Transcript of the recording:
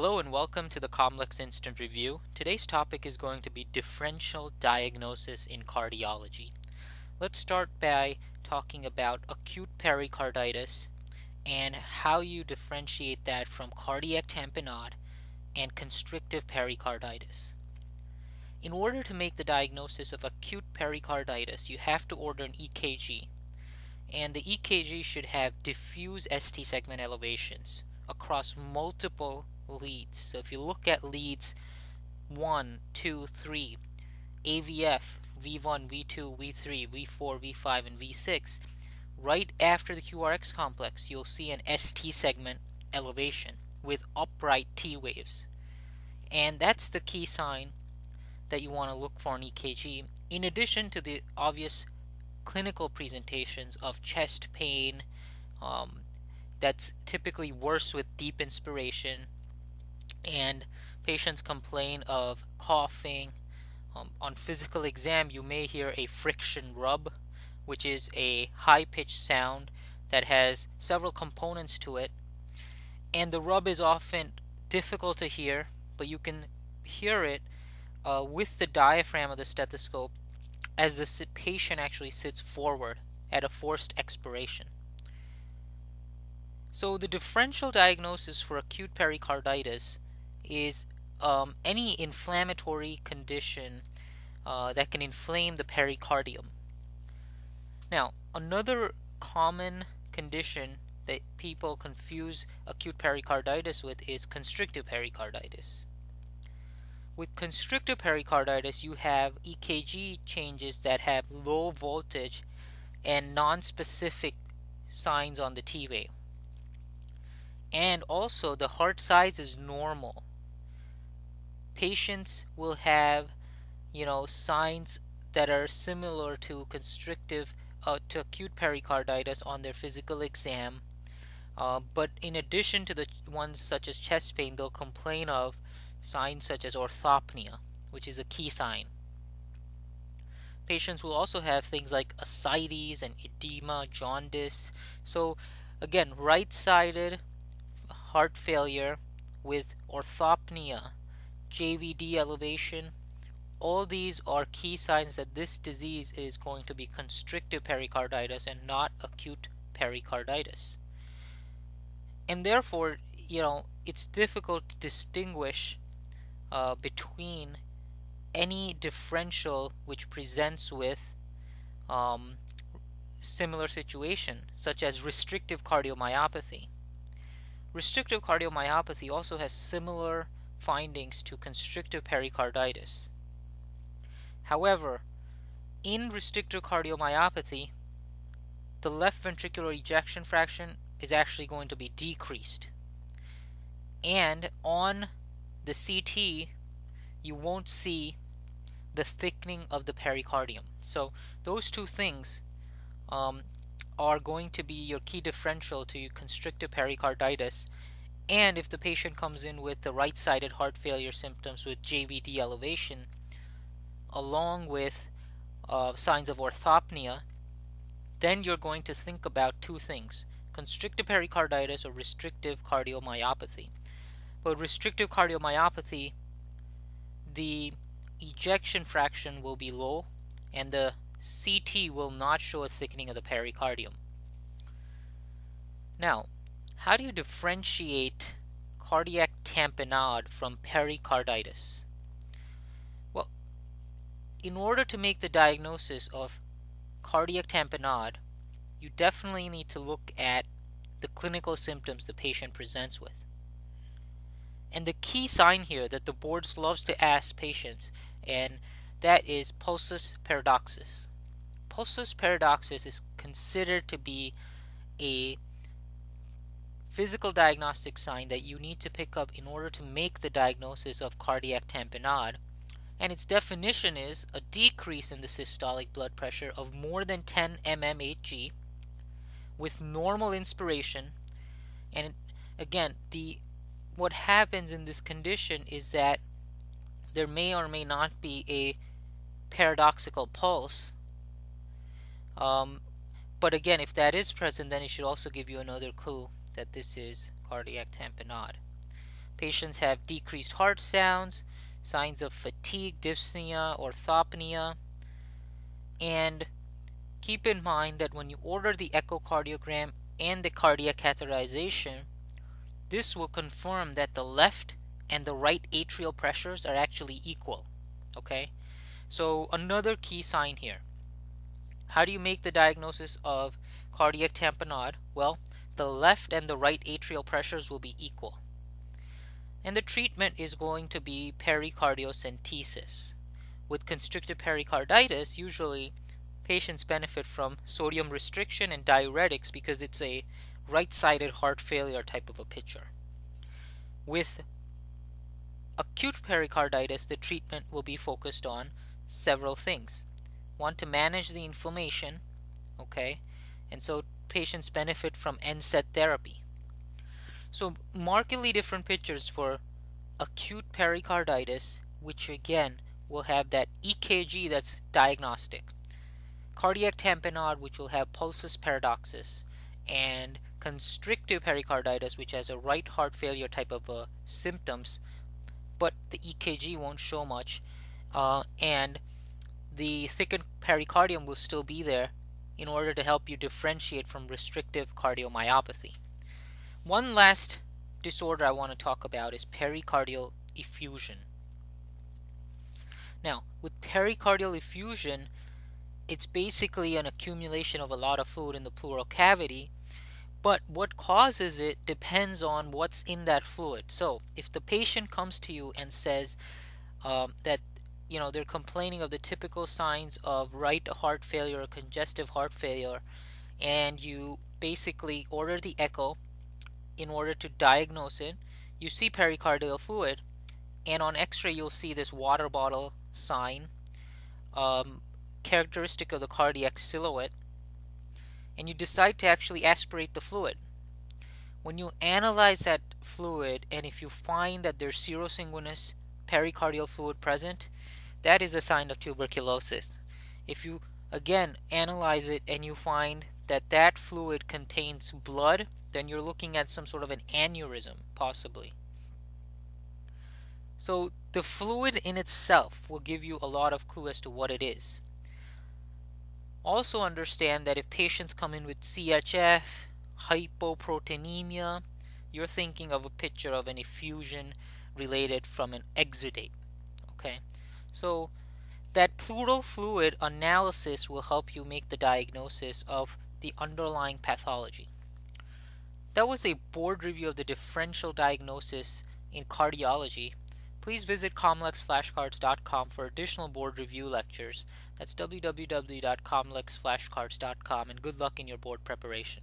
Hello and welcome to the Comlex Instant Review. Today's topic is going to be differential diagnosis in cardiology. Let's start by talking about acute pericarditis and how you differentiate that from cardiac tamponade and constrictive pericarditis. In order to make the diagnosis of acute pericarditis, you have to order an EKG. And the EKG should have diffuse ST segment elevations across multiple leads. So if you look at leads 1, 2, 3, AVF, V1, V2, V3, V4, V5, and V6, right after the QRS complex, you'll see an ST segment elevation with upright T waves. And that's the key sign that you want to look for in EKG, in addition to the obvious clinical presentations of chest pain um, that's typically worse with deep inspiration and patients complain of coughing. Um, on physical exam, you may hear a friction rub, which is a high pitched sound that has several components to it. And the rub is often difficult to hear, but you can hear it uh, with the diaphragm of the stethoscope as the patient actually sits forward at a forced expiration. So, the differential diagnosis for acute pericarditis is um, any inflammatory condition uh, that can inflame the pericardium. Now, another common condition that people confuse acute pericarditis with is constrictive pericarditis. With constrictive pericarditis, you have EKG changes that have low voltage and non-specific signs on the T wave. And also the heart size is normal patients will have you know signs that are similar to constrictive uh, to acute pericarditis on their physical exam. Uh, but in addition to the ones such as chest pain they'll complain of signs such as orthopnea which is a key sign. Patients will also have things like ascites and edema jaundice. So again right-sided heart failure with orthopnea JVD elevation. All these are key signs that this disease is going to be constrictive pericarditis and not acute pericarditis. And therefore, you know, it's difficult to distinguish uh, between any differential which presents with um, similar situation, such as restrictive cardiomyopathy. Restrictive cardiomyopathy also has similar findings to constrictive pericarditis. However, in restrictive cardiomyopathy, the left ventricular ejection fraction is actually going to be decreased. And on the CT, you won't see the thickening of the pericardium. So those two things um, are going to be your key differential to constrictive pericarditis and if the patient comes in with the right-sided heart failure symptoms with JVD elevation, along with uh, signs of orthopnea, then you're going to think about two things constrictive pericarditis or restrictive cardiomyopathy. But restrictive cardiomyopathy, the ejection fraction will be low and the CT will not show a thickening of the pericardium. Now, how do you differentiate cardiac tamponade from pericarditis? Well, in order to make the diagnosis of cardiac tamponade, you definitely need to look at the clinical symptoms the patient presents with. And the key sign here that the boards loves to ask patients, and that is pulsus paradoxus. Pulsus paradoxus is considered to be a physical diagnostic sign that you need to pick up in order to make the diagnosis of cardiac tamponade. And its definition is a decrease in the systolic blood pressure of more than 10 mmHg with normal inspiration. And again, the what happens in this condition is that there may or may not be a paradoxical pulse. Um, but again, if that is present, then it should also give you another clue that this is cardiac tamponade. Patients have decreased heart sounds, signs of fatigue, dyspnea, orthopnea, and keep in mind that when you order the echocardiogram and the cardiac catheterization, this will confirm that the left and the right atrial pressures are actually equal. Okay? So another key sign here. How do you make the diagnosis of cardiac tamponade? Well, the left and the right atrial pressures will be equal. And the treatment is going to be pericardiocentesis. With constrictive pericarditis, usually patients benefit from sodium restriction and diuretics because it's a right-sided heart failure type of a picture. With acute pericarditis, the treatment will be focused on several things. Want to manage the inflammation, okay, and so patients benefit from NSAID therapy. So markedly different pictures for acute pericarditis, which again will have that EKG that's diagnostic. Cardiac tamponade, which will have pulsus paradoxus, and constrictive pericarditis, which has a right heart failure type of uh, symptoms, but the EKG won't show much, uh, and the thickened pericardium will still be there in order to help you differentiate from restrictive cardiomyopathy. One last disorder I want to talk about is pericardial effusion. Now, with pericardial effusion, it's basically an accumulation of a lot of fluid in the pleural cavity but what causes it depends on what's in that fluid. So if the patient comes to you and says um, that you know they're complaining of the typical signs of right heart failure or congestive heart failure, and you basically order the echo in order to diagnose it, you see pericardial fluid, and on X-ray you'll see this water bottle sign, um, characteristic of the cardiac silhouette and you decide to actually aspirate the fluid. When you analyze that fluid and if you find that there's serosanguinous pericardial fluid present, that is a sign of tuberculosis. If you again analyze it and you find that that fluid contains blood, then you're looking at some sort of an aneurysm, possibly. So the fluid in itself will give you a lot of clue as to what it is. Also understand that if patients come in with CHF, hypoproteinemia, you're thinking of a picture of an effusion related from an exudate. Okay, so that pleural fluid analysis will help you make the diagnosis of the underlying pathology. That was a board review of the differential diagnosis in cardiology Please visit comlexflashcards.com for additional board review lectures. That's www.comlexflashcards.com and good luck in your board preparation.